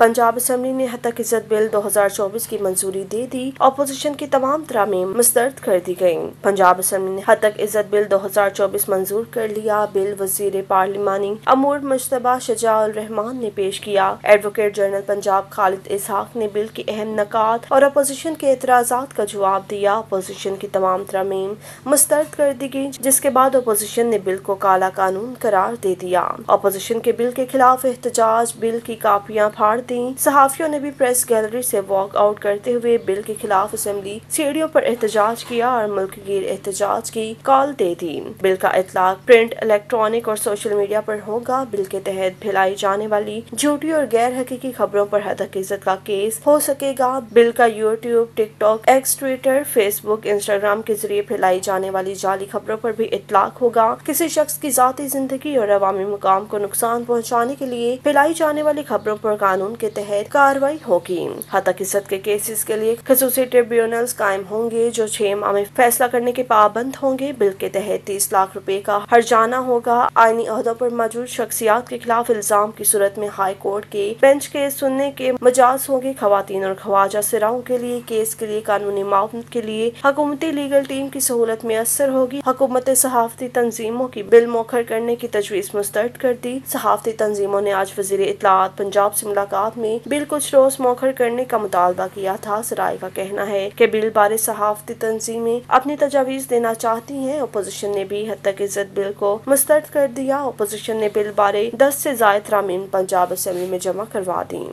Punjab assembly ने हतक इज़्ज़त bill 2024 की मंजूरी दे दी। अपोजिशन की तमाम तरामीम मुस्तरद कर दी गई पंजाब असम्बली ने हतक इज़्ज़त बिल 2024 मंजूर कर लिया। बिल वज़ीर पार्लिमानी अमूर मुशतबा शजाउल रहमान ने पेश किया। एडवोकेट जनरल पंजाब खालिद इसहाक ने बिल की अहम नकात और अपोजिशन के एतराज़ा का जवाब दिया। अपोजिशन की तमाम तरामीम मुस्तरद कर दी गई जिसके बाद अपोजिशन ने बिल को काला कानून करार दे दिया। अपोजिशन के बिल के खिलाफ एहतजाज, बिल की कापियाँ फाड़ दी सहाफियों ने भी प्रेस गैलरी से वॉक आउट करते हुए बिल के खिलाफ असम्बली सीढ़ियों पर एहतजाज किया और मुल्क गिर एहतजाज की कॉल दे दी। बिल का इतलाक प्रिंट, इलेक्ट्रॉनिक और सोशल मीडिया पर होगा। बिल के तहत फैलाई जाने वाली झूठी और गैर हकीकी खबरों पर हद इज़्ज़त का केस हो सकेगा। बिल का YouTube, TikTok, X, Twitter, Facebook, Instagram के ज़रिए फैलाई जाने वाली जाली खबरों पर भी इतलाक होगा। किसी शख्स की जाती ज़िंदगी और अवामी मुकाम को नुकसान पहुँचाने के लिए फैलाई जाने वाली खबरों पर कानून कानून के तहत कार्रवाई होगी। हतक इज़्ज़त के केसेस के लिए खसूसी ट्रिब्यूनल्स कायम होंगे, जो छह माह में फैसला करने के पाबंद होंगे। बिल के तहत तीस लाख रुपए का हरजाना होगा। आईनी अहदों पर मौजूद शख्सियात के खिलाफ इल्ज़ाम की सूरत में हाई कोर्ट के बेंच के सुनने के मजाज होंगे। खातन और खवाजा सिराओं के लिए, केस के लिए, कानूनी मामत के लिए हुकूमती लीगल टीम की सहूलत में असर होगी। हुकूमत सहाफती तंजीमों की बिल मोखर करने की तजवीज मुस्तरद कर दी। सहाफती तंजीमों ने आज वज़ीर इतलात पंजाब से मुलाकात मुलाकात में बिल कुछ रोज मौखर करने का मुतालबा किया था। सराय का कहना है की बिल बारे सहाफती तनजीमें अपनी तजावीज देना चाहती है। अपोजिशन ने भी हद तक इज़्ज़त बिल को मुस्तरद कर दिया। अपोजिशन ने बिल बारे दस ऐसी जायद रामीन पंजाब असम्बली में जमा करवा दी।